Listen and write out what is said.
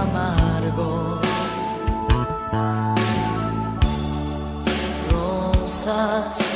amargo. Rosas.